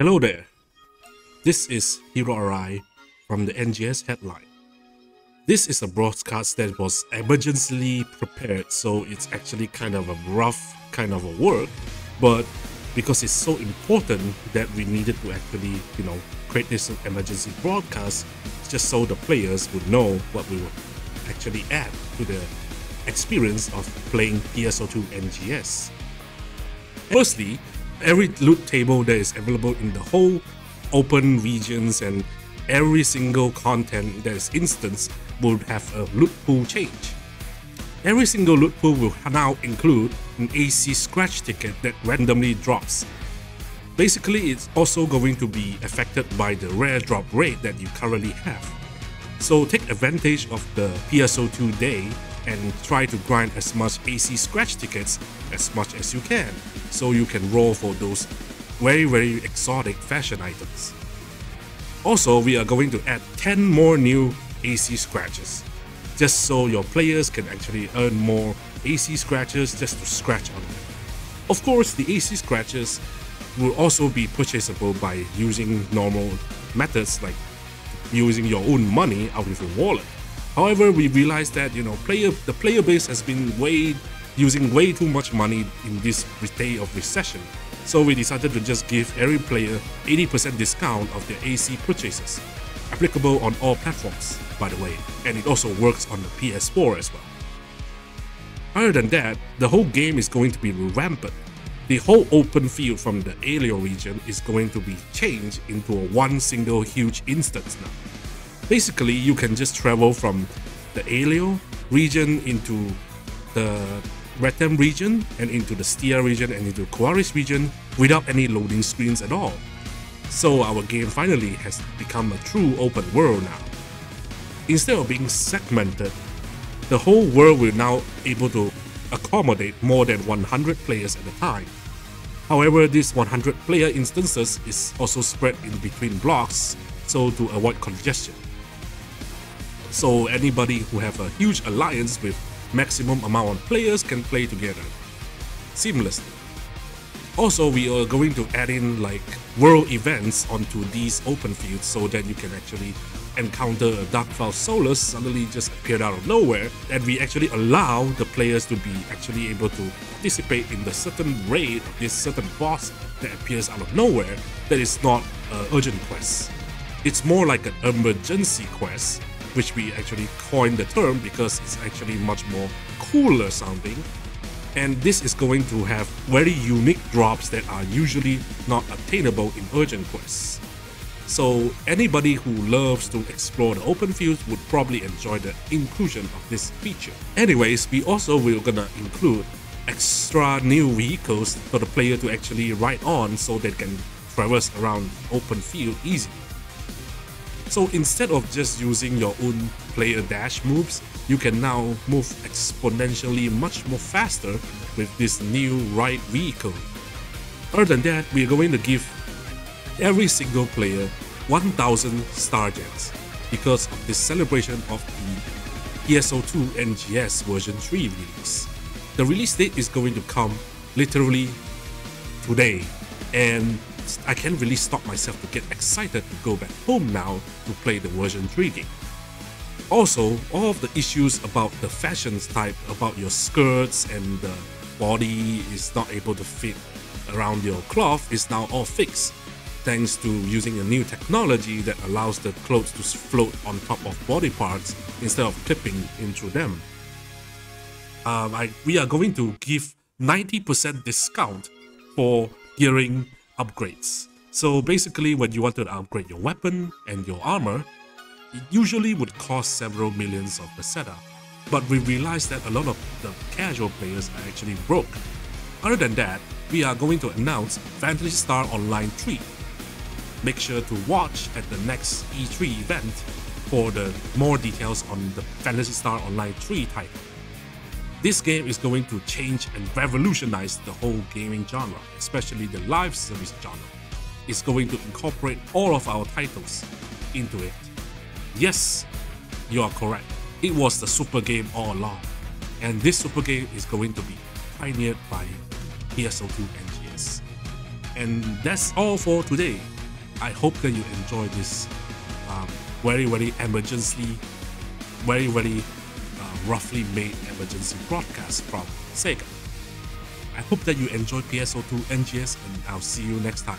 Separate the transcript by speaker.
Speaker 1: Hello there. This is Hero Arai from the NGS headline. This is a broadcast that was emergency prepared, so it's actually kind of a rough kind of a work, but because it's so important that we needed to actually, you know, create this emergency broadcast just so the players would know what we would actually add to the experience of playing PSO2 NGS. Firstly, every loot table that is available in the whole open regions and every single content that is instance will have a loot pool change. Every single loot pool will now include an AC scratch ticket that randomly drops. Basically, it's also going to be affected by the rare drop rate that you currently have. So take advantage of the PSO2 day and try to grind as much AC scratch tickets as much as you can, so you can roll for those very very exotic fashion items. Also, we are going to add 10 more new AC scratches, just so your players can actually earn more AC scratches just to scratch on them. Of course, the AC scratches will also be purchasable by using normal methods like using your own money out of your wallet. However, we realized that you know player the player base has been way using way too much money in this day of recession. So we decided to just give every player 80% discount of their AC purchases, applicable on all platforms, by the way, and it also works on the PS4 as well. Other than that, the whole game is going to be revamped. The whole open field from the Aelio region is going to be changed into a one single huge instance now. Basically, you can just travel from the Aelio region into the Retem region and into the Stia region and into Kvaris region without any loading screens at all. So our game finally has become a true open world now. Instead of being segmented, the whole world will now able to accommodate more than 100 players at a time. However, these 100 player instances is also spread in between blocks, so to avoid congestion so anybody who have a huge alliance with maximum amount of players can play together seamlessly. Also, we are going to add in like world events onto these open fields so that you can actually encounter a Dark Falz Solus suddenly just appeared out of nowhere and we actually allow the players to be actually able to participate in the certain raid of this certain boss that appears out of nowhere that is not an urgent quest. It's more like an emergency quest which we actually coined the term because it's actually much more cooler sounding. And this is going to have very unique drops that are usually not attainable in urgent quests. So anybody who loves to explore the open fields would probably enjoy the inclusion of this feature. Anyways, we also will gonna include extra new vehicles for the player to actually ride on so they can traverse around open field easily. So instead of just using your own player dash moves, you can now move exponentially much more faster with this new ride vehicle. Other than that, we are going to give every single player 1000 Star Gems because of this celebration of the PSO2 NGS version 3 release. The release date is going to come literally today and I can't really stop myself to get excited to go back home now to play the version 3 game. Also, all of the issues about the fashion type, about your skirts and the body is not able to fit around your cloth is now all fixed thanks to using a new technology that allows the clothes to float on top of body parts instead of clipping into them. Um, I, we are going to give 90% discount for gearing upgrades. So basically, when you want to upgrade your weapon and your armor, it usually would cost several millions of Meseta. But we realized that a lot of the casual players are actually broke. Other than that, we are going to announce Phantasy Star Online 3. Make sure to watch at the next E3 event for the more details on the Phantasy Star Online 3 title. This game is going to change and revolutionize the whole gaming genre, especially the live service genre. It's going to incorporate all of our titles into it. Yes, you are correct. It was the super game all along. And this super game is going to be pioneered by PSO2 NGS. And that's all for today. I hope that you enjoy this um, very, very emergency, very, very roughly made emergency broadcast from Sega. I hope that you enjoyed PSO2 NGS and I'll see you next time.